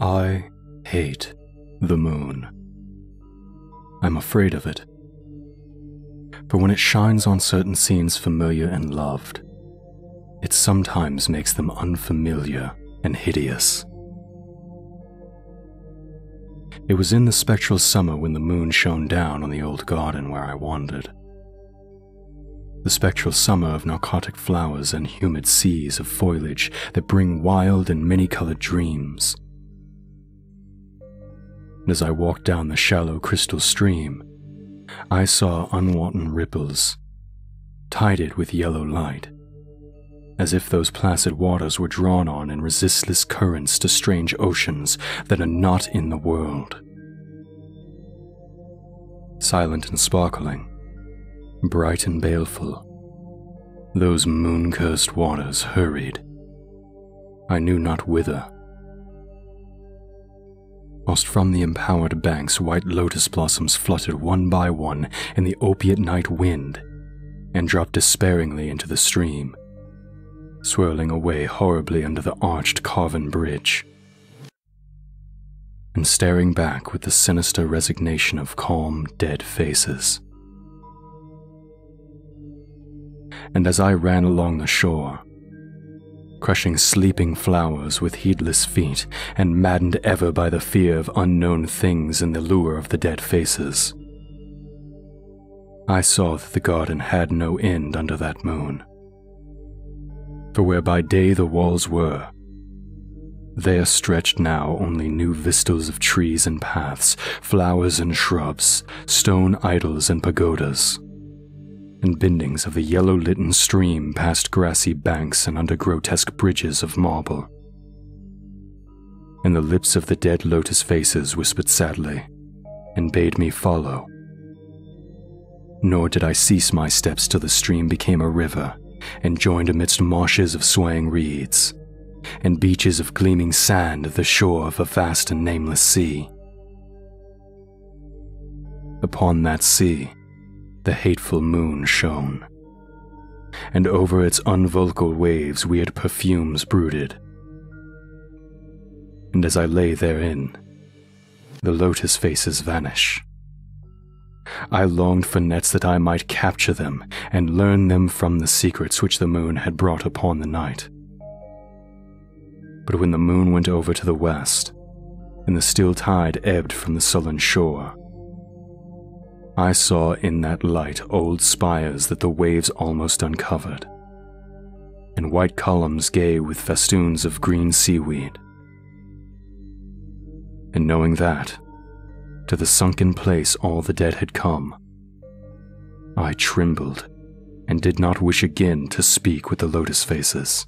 I hate the moon. I'm afraid of it. For when it shines on certain scenes familiar and loved, it sometimes makes them unfamiliar and hideous. It was in the spectral summer when the moon shone down on the old garden where I wandered. The spectral summer of narcotic flowers and humid seas of foliage that bring wild and many colored dreams. As I walked down the shallow crystal stream, I saw unwanton ripples, tided with yellow light, as if those placid waters were drawn on in resistless currents to strange oceans that are not in the world. Silent and sparkling, bright and baleful, those moon cursed waters hurried. I knew not whither. Whilst from the empowered banks white lotus blossoms fluttered one by one in the opiate night wind and dropped despairingly into the stream swirling away horribly under the arched carven bridge, and staring back with the sinister resignation of calm, dead faces. And as I ran along the shore, crushing sleeping flowers with heedless feet, and maddened ever by the fear of unknown things and the lure of the dead faces, I saw that the garden had no end under that moon. For where by day the walls were, there stretched now only new vistas of trees and paths, flowers and shrubs, stone idols and pagodas, and bendings of the yellow litten stream past grassy banks and under grotesque bridges of marble. And the lips of the dead lotus faces whispered sadly and bade me follow. Nor did I cease my steps till the stream became a river and joined amidst marshes of swaying reeds, and beaches of gleaming sand the shore of a vast and nameless sea. Upon that sea, the hateful moon shone, and over its unvocal waves weird perfumes brooded. And as I lay therein, the lotus faces vanish I longed for nets that I might capture them and learn them from the secrets which the moon had brought upon the night. But when the moon went over to the west, and the still tide ebbed from the sullen shore, I saw in that light old spires that the waves almost uncovered, and white columns gay with festoons of green seaweed. And knowing that, to the sunken place all the dead had come. I trembled and did not wish again to speak with the lotus faces.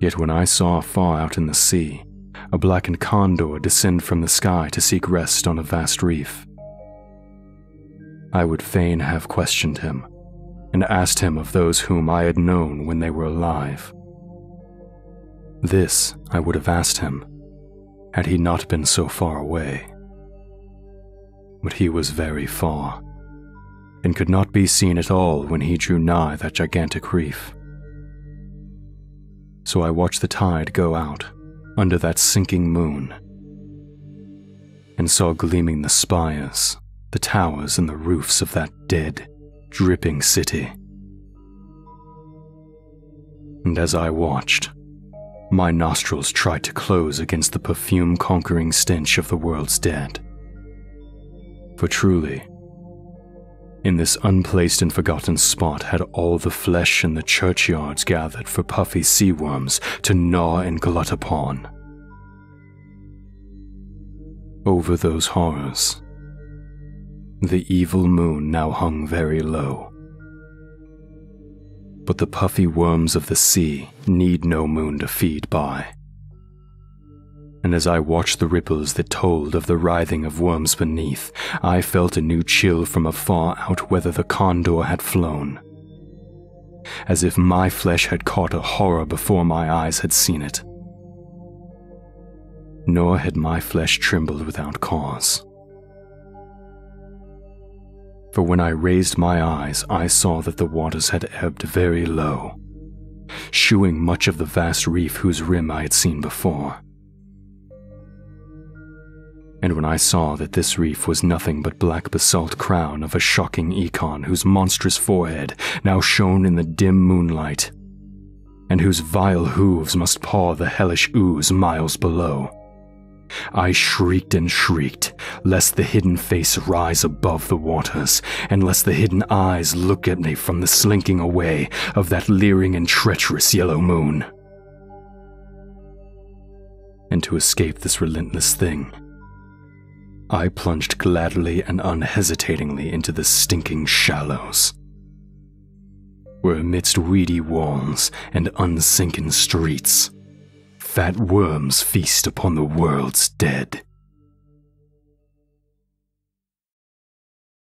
Yet when I saw far out in the sea a blackened condor descend from the sky to seek rest on a vast reef, I would fain have questioned him and asked him of those whom I had known when they were alive. This I would have asked him had he not been so far away. But he was very far, and could not be seen at all when he drew nigh that gigantic reef. So I watched the tide go out under that sinking moon, and saw gleaming the spires, the towers, and the roofs of that dead, dripping city. And as I watched, my nostrils tried to close against the perfume conquering stench of the world's dead. For truly, in this unplaced and forgotten spot had all the flesh in the churchyards gathered for puffy sea worms to gnaw and glut upon. Over those horrors, the evil moon now hung very low but the puffy worms of the sea need no moon to feed by. And as I watched the ripples that told of the writhing of worms beneath, I felt a new chill from afar out whether the condor had flown. As if my flesh had caught a horror before my eyes had seen it. Nor had my flesh trembled without cause for when I raised my eyes, I saw that the waters had ebbed very low, shooing much of the vast reef whose rim I had seen before. And when I saw that this reef was nothing but black basalt crown of a shocking eikon whose monstrous forehead now shone in the dim moonlight, and whose vile hooves must paw the hellish ooze miles below, I shrieked and shrieked, lest the hidden face rise above the waters, and lest the hidden eyes look at me from the slinking away of that leering and treacherous yellow moon. And to escape this relentless thing, I plunged gladly and unhesitatingly into the stinking shallows, where amidst weedy walls and unsinken streets, fat worms feast upon the world's dead.